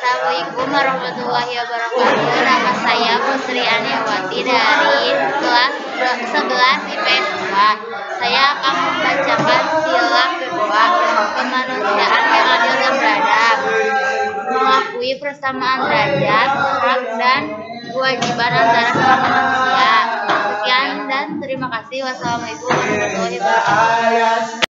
Assalamualaikum warahmatullahi wabarakatuh. Nama saya Putri Aniawati dari kelas 11 IPS 2. Saya akan membacakan sila kedua, kemanusiaan yang adil dan beradab. Mengakui persamaan derajat, hak dan kewajiban antara semua manusia. Sekian dan terima kasih. Wassalamualaikum warahmatullahi wabarakatuh.